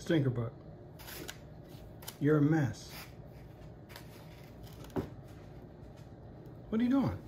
Stinkerbutt, you're a mess. What are you doing?